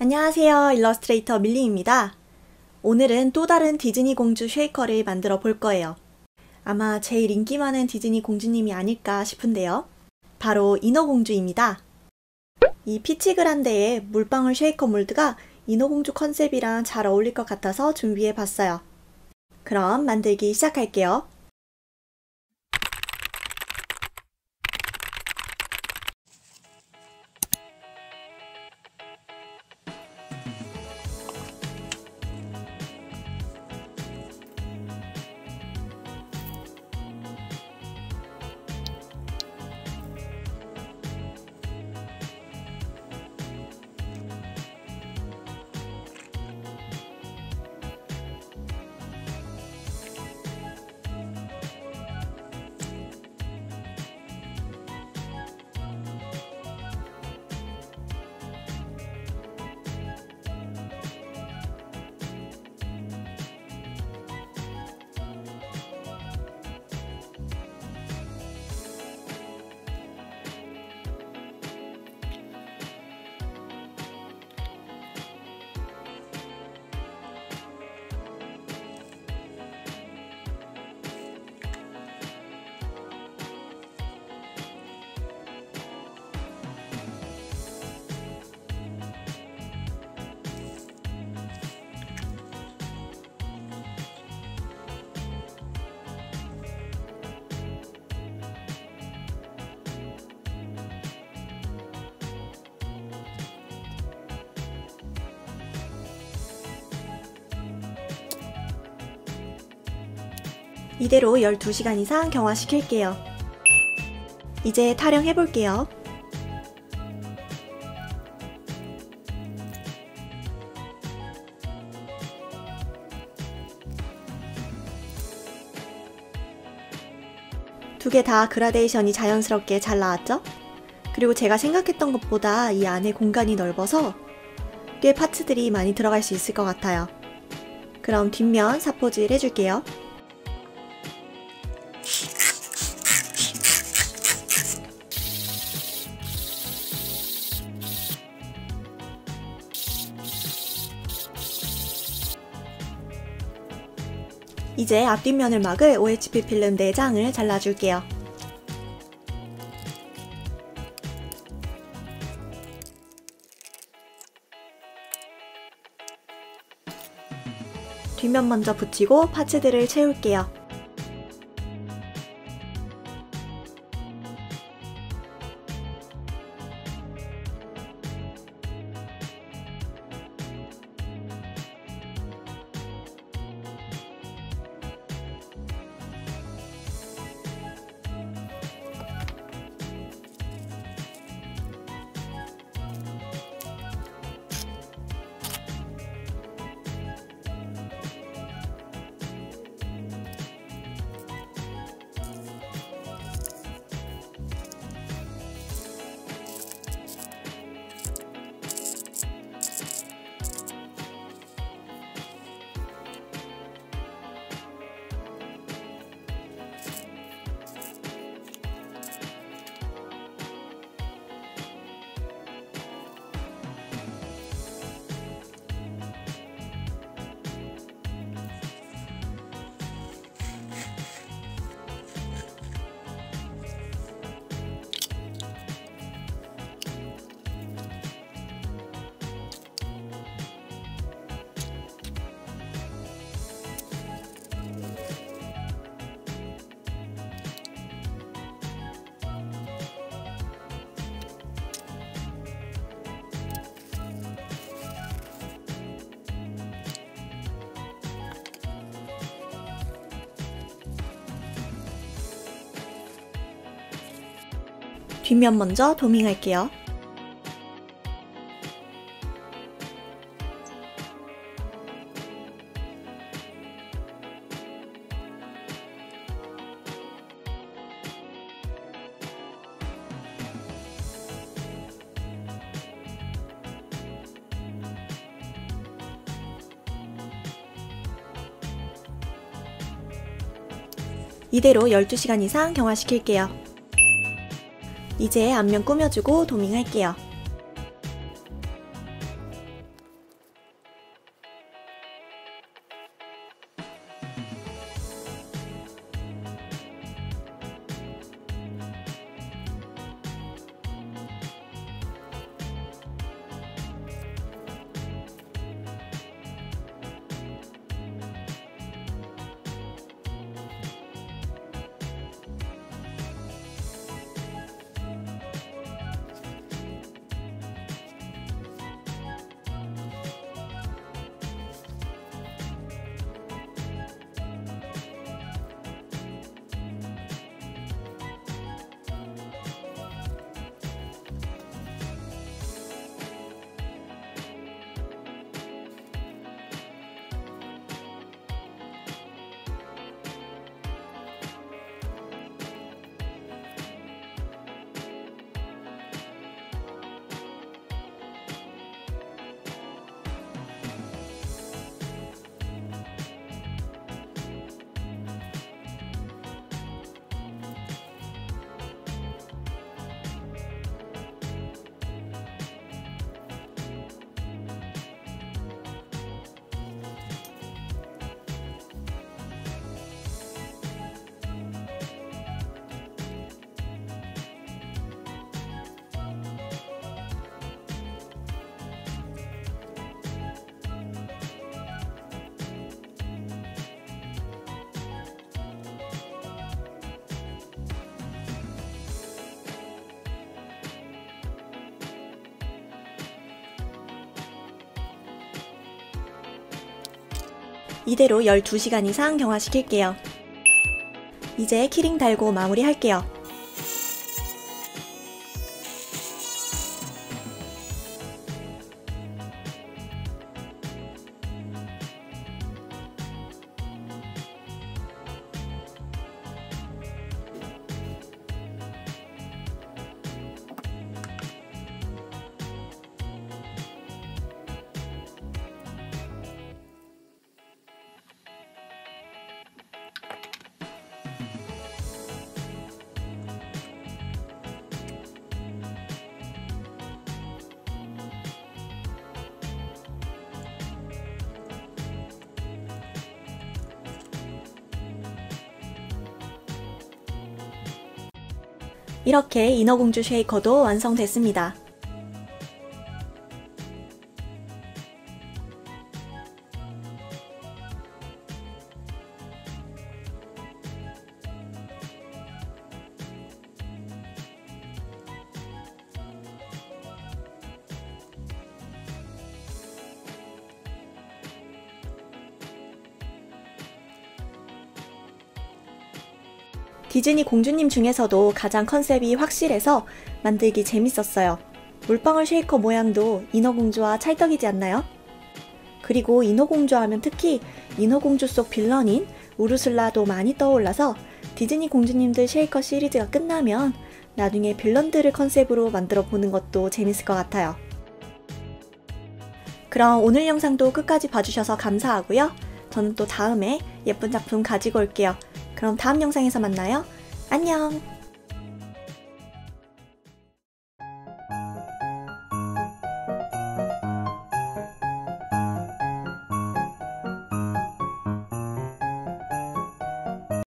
안녕하세요. 일러스트레이터 밀림입니다. 오늘은 또 다른 디즈니 공주 쉐이커를 만들어 볼 거예요. 아마 제일 인기 많은 디즈니 공주님이 아닐까 싶은데요. 바로 인어공주입니다. 이 피치그란데의 물방울 쉐이커 몰드가 인어공주 컨셉이랑 잘 어울릴 것 같아서 준비해 봤어요. 그럼 만들기 시작할게요. 이대로 12시간 이상 경화시킬게요. 이제 타령해 볼게요. 두 개 다 그라데이션이 자연스럽게 잘 나왔죠? 그리고 제가 생각했던 것보다 이 안에 공간이 넓어서 꽤 파츠들이 많이 들어갈 수 있을 것 같아요. 그럼 뒷면 사포질 해줄게요. 이제 앞뒷면을 막을 OHP 필름 4장을 잘라줄게요. 뒷면 먼저 붙이고 파츠들을 채울게요. 뒷면 먼저 도밍할게요. 이대로 12시간 이상 경화시킬게요. 이제 앞면 꾸며주고 도밍할게요. 이대로 12시간 이상 경화시킬게요. 이제 키링 달고 마무리 할게요. 이렇게 인어공주 쉐이커도 완성됐습니다. 디즈니 공주님 중에서도 가장 컨셉이 확실해서 만들기 재밌었어요. 물방울 쉐이커 모양도 인어공주와 찰떡이지 않나요? 그리고 인어공주 하면 특히 인어공주 속 빌런인 우르슬라도 많이 떠올라서 디즈니 공주님들 쉐이커 시리즈가 끝나면 나중에 빌런들을 컨셉으로 만들어 보는 것도 재밌을 것 같아요. 그럼 오늘 영상도 끝까지 봐주셔서 감사하고요. 저는 또 다음에 예쁜 작품 가지고 올게요. 그럼 다음 영상에서 만나요. 안녕!